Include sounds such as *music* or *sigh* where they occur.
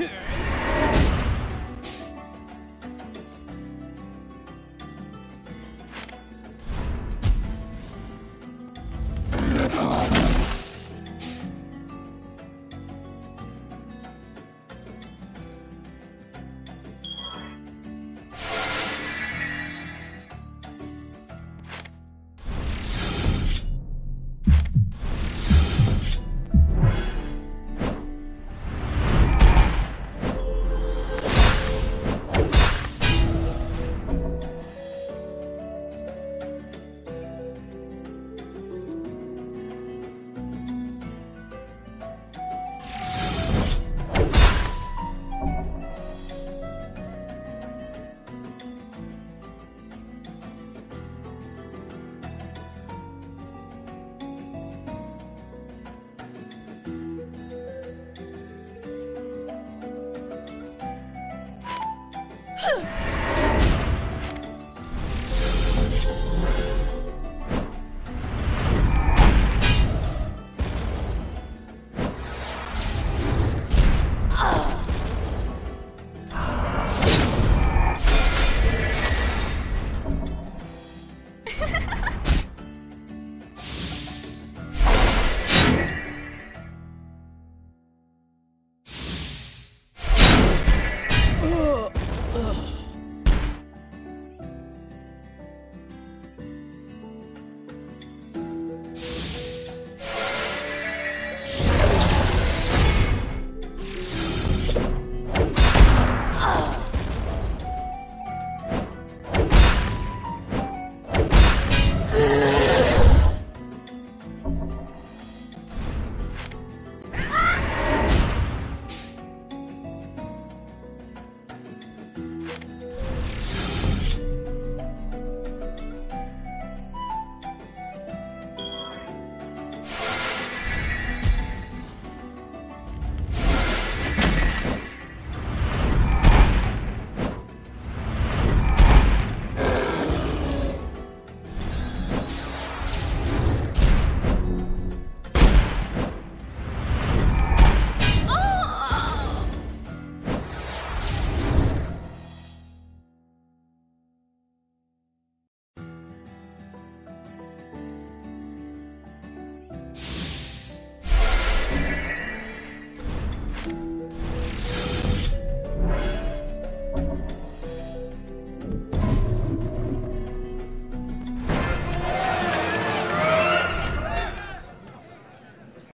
Hey! *laughs* Huh. *laughs*